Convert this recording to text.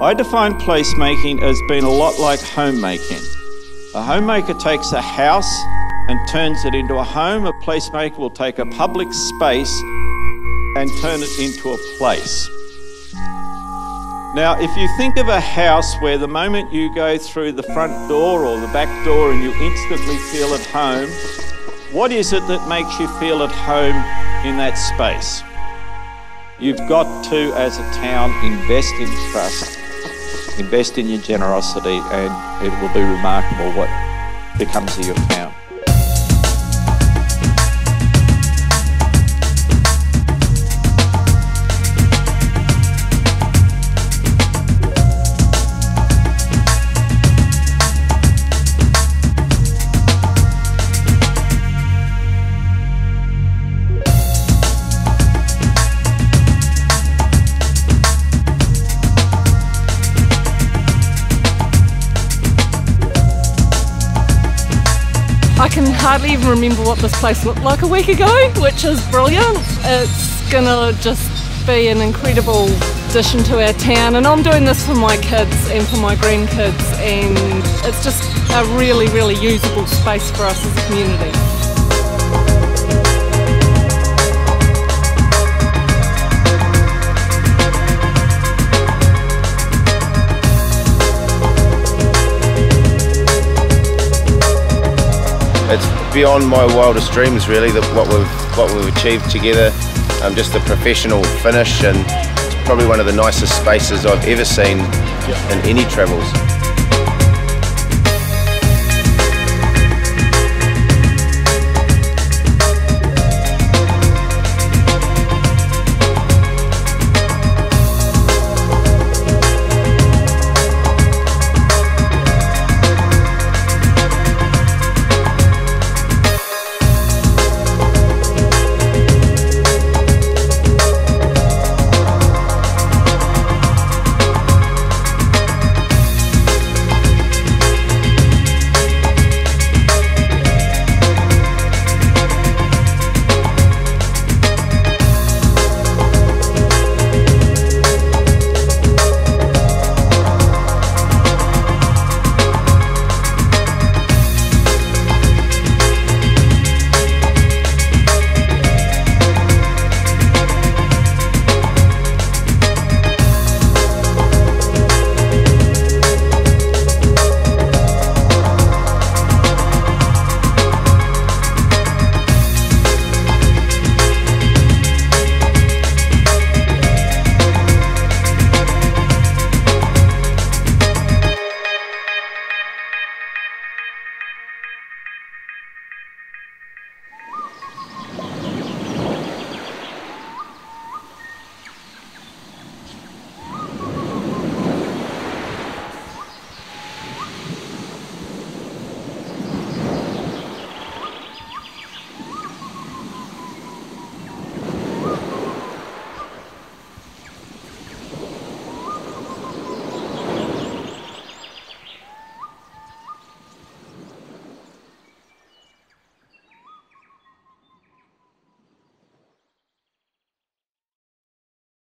I define placemaking as being a lot like homemaking. A homemaker takes a house and turns it into a home. A placemaker will take a public space and turn it into a place. Now, if you think of a house where the moment you go through the front door or the back door and you instantly feel at home, what is it that makes you feel at home in that space? You've got to, as a town, invest in trust, invest in your generosity, and it will be remarkable what becomes of your town. I can hardly even remember what this place looked like a week ago, which is brilliant. It's gonna just be an incredible addition to our town, and I'm doing this for my kids and for my grandkids, and it's just a really, really usable space for us as a community. Beyond my wildest dreams really that what we've what we've achieved together. Um, just the professional finish and it's probably one of the nicest spaces I've ever seen in any travels